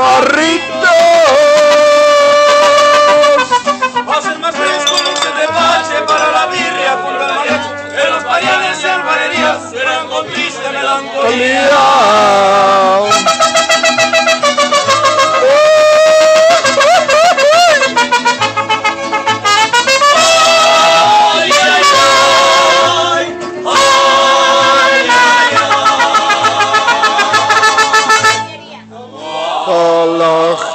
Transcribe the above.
Charritos. Hacen más fresco dulces de pache para la birria junto al mariachi. En los paredes y albarerías suenan con triste melancolía. Allah.